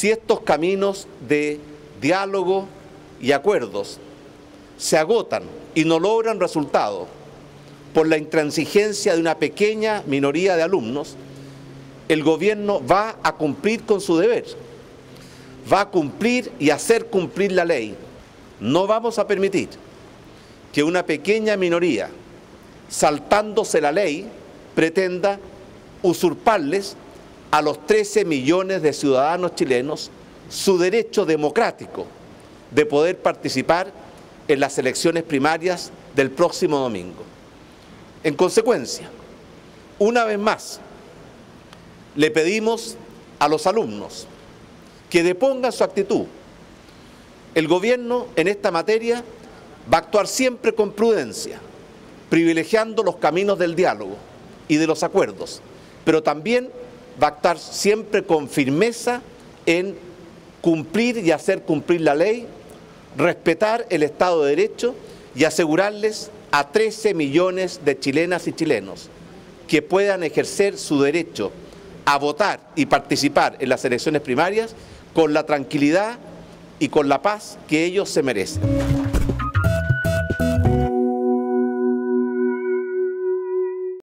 si estos caminos de diálogo y acuerdos se agotan y no logran resultado por la intransigencia de una pequeña minoría de alumnos, el gobierno va a cumplir con su deber, va a cumplir y hacer cumplir la ley. No vamos a permitir que una pequeña minoría, saltándose la ley, pretenda usurparles a los 13 millones de ciudadanos chilenos su derecho democrático de poder participar en las elecciones primarias del próximo domingo. En consecuencia, una vez más, le pedimos a los alumnos que depongan su actitud. El gobierno en esta materia va a actuar siempre con prudencia, privilegiando los caminos del diálogo y de los acuerdos, pero también va a actuar siempre con firmeza en cumplir y hacer cumplir la ley, respetar el Estado de Derecho y asegurarles a 13 millones de chilenas y chilenos que puedan ejercer su derecho a votar y participar en las elecciones primarias con la tranquilidad y con la paz que ellos se merecen.